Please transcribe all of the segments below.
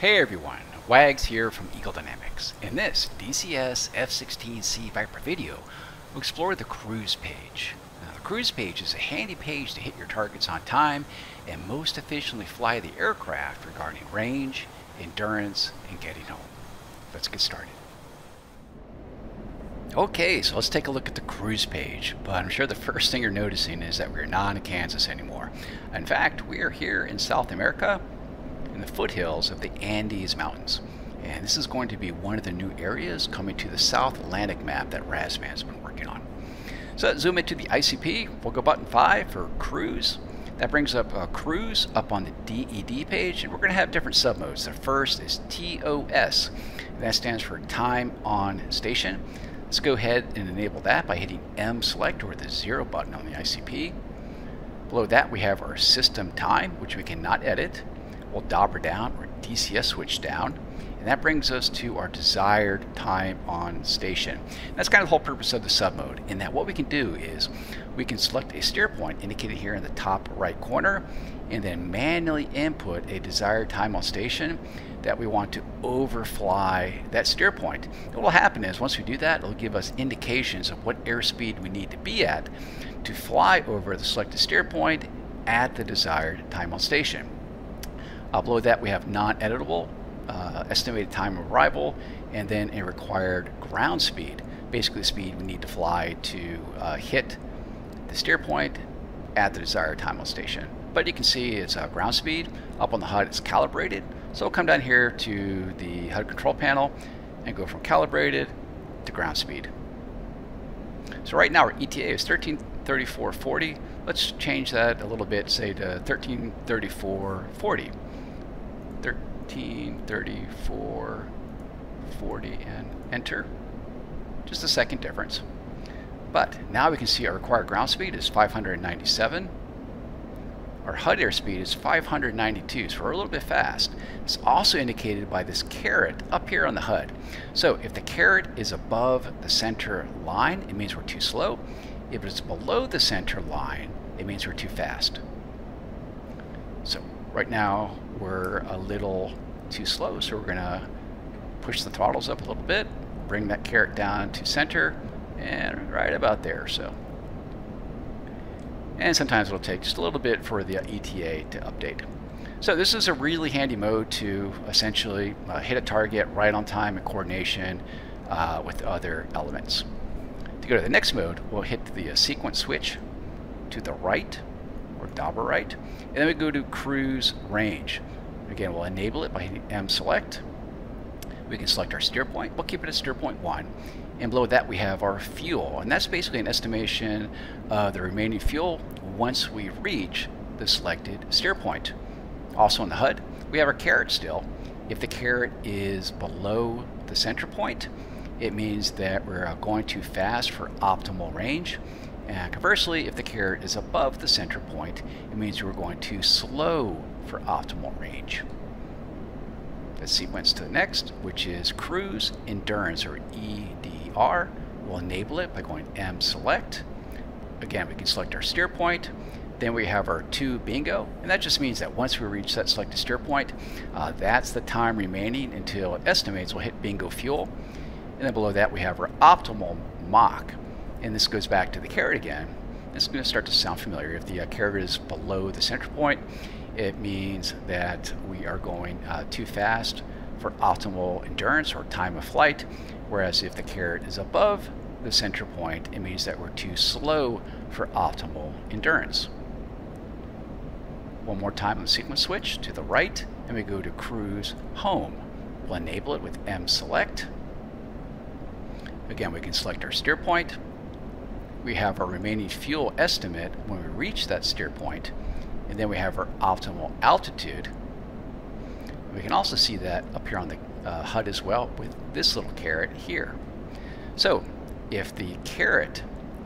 Hey everyone, Wags here from Eagle Dynamics. In this DCS F-16C Viper video, we'll explore the cruise page. Now, the cruise page is a handy page to hit your targets on time and most efficiently fly the aircraft regarding range, endurance, and getting home. Let's get started. Okay, so let's take a look at the cruise page, but I'm sure the first thing you're noticing is that we're not in Kansas anymore. In fact, we are here in South America, in the foothills of the Andes Mountains. And this is going to be one of the new areas coming to the South Atlantic map that RAZBAM has been working on. So let's zoom into the ICP. We'll go button 5 for cruise. That brings up a cruise up on the DED page, and we're going to have different submodes. The first is TOS, that stands for Time on Station. Let's go ahead and enable that by hitting M select or the zero button on the ICP. Below that we have our system time, which we cannot edit. We'll dauber down or DCS switch down. And that brings us to our desired time on station. And that's kind of the whole purpose of the sub mode, in that what we can do is we can select a steer point indicated here in the top right corner and then manually input a desired time on station that we want to overfly that steer point. And what will happen is once we do that, it'll give us indications of what airspeed we need to be at to fly over the selected steer point at the desired time on station. Uh, below that we have non-editable, uh, estimated time of arrival, and then a required ground speed, basically the speed we need to fly to uh, hit the steer point at the desired time on station. But you can see it's uh, ground speed. Up on the HUD it's calibrated. So we'll come down here to the HUD control panel and go from calibrated to ground speed. So right now our ETA is 1334.40. Let's change that a little bit, say to 1334.40. 1334 40 and enter. Just a second difference. But now we can see our required ground speed is 597 our HUD airspeed is 592 so we're a little bit fast. It's also indicated by this caret up here on the HUD. So if the caret is above the center line it means we're too slow. If it's below the center line it means we're too fast right now we're a little too slow, so we're going to push the throttles up a little bit, bring that caret down to center, and right about there. So, And sometimes it'll take just a little bit for the ETA to update. So this is a really handy mode to essentially uh, hit a target right on time in coordination uh, with other elements. To go to the next mode, we'll hit the uh, sequence switch to the right, or right, and then we go to cruise range. Again, we'll enable it by hitting M select. We can select our steer point. We'll keep it at steer point 1. And below that we have our fuel. And that's basically an estimation of the remaining fuel once we reach the selected steer point. Also in the HUD, we have our caret still. If the caret is below the center point, it means that we're uh, going too fast for optimal range. And conversely, if the caret is above the center point, it means we're going too slow for optimal range. Let's sequence to the next, which is Cruise Endurance, or EDR. We'll enable it by going M select. Again, we can select our steer point. Then we have our two bingo, and that just means that once we reach that selected steer point, uh, that's the time remaining until it estimates we'll hit bingo fuel. And then below that we have our optimal Mach, and this goes back to the caret again. It's going to start to sound familiar. If the uh, caret is below the center point, it means that we are going uh, too fast for optimal endurance or time of flight, whereas if the caret is above the center point, it means that we're too slow for optimal endurance. One more time on the sequence switch to the right, and we go to cruise home. We'll enable it with M select. Again, we can select our steer point. We have our remaining fuel estimate when we reach that steer point, and then we have our optimal altitude. We can also see that up here on the uh, HUD as well with this little caret here. So if the caret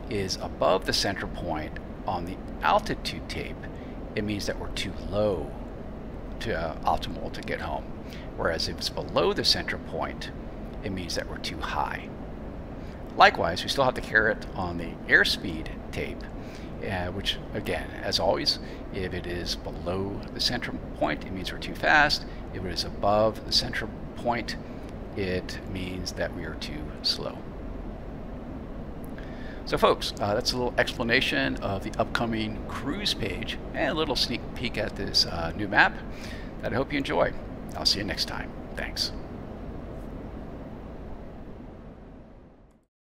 is above the center point on the altitude tape, it means that we're too low to uh, optimal to get home. Whereas if it's below the center point, it means that we're too high. Likewise, we still have the caret on the airspeed tape, uh, which again, as always, if it is below the center point, it means we're too fast. If it is above the central point, it means that we are too slow. So folks, uh, that's a little explanation of the upcoming cruise page and a little sneak peek at this uh, new map that I hope you enjoy. I'll see you next time. Thanks.